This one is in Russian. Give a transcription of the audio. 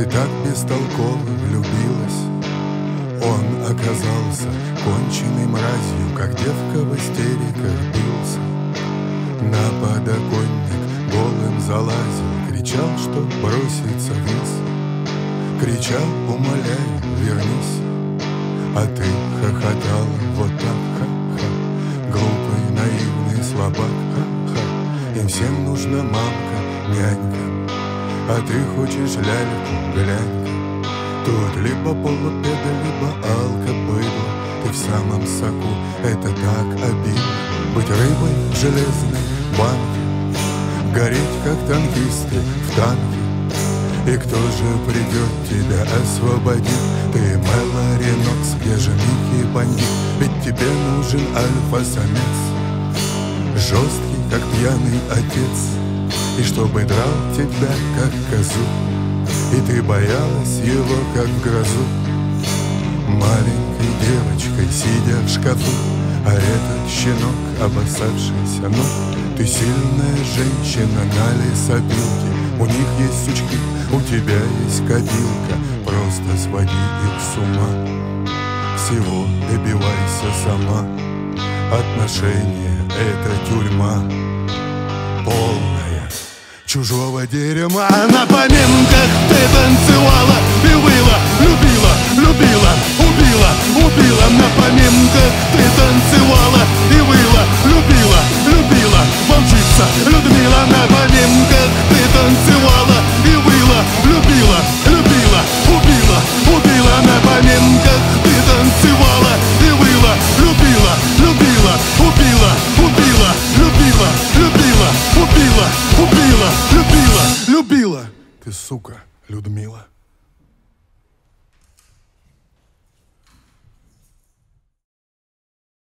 так бестолково влюбилась. Он оказался конченной мразью Как девка в истериках бился На подоконник голым залазил Кричал, что бросится вниз. Кричал, умоляю, вернись. А ты хохотала вот так, ха-ха. Глупый, наивный слабак, ха-ха. Им всем нужна мамка, нянька А ты хочешь ляльку, глянь Тут либо полупеда, либо алкобыдло Ты в самом соку, это так обидно. Быть рыбой в железной банке Гореть, как танкисты в танке. И кто же придет тебя освободить? Ты Мэлори Нокс, где же Микки Бандит? Ведь тебе нужен альфа-самец Жесткий, как пьяный отец И чтобы драл тебя, как козу. И ты боялась его, как грозу. Маленькой девочкой, сидя в шкафу А этот щенок, обоссавшийся ног Ты сильная женщина на лесопилке. У них есть сучки, у тебя есть копилка. Просто своди их с ума. Всего добивайся сама. Отношения — это тюрьма. Полная чужого дерьма На поминках ты танцевала Ты сука, Людмила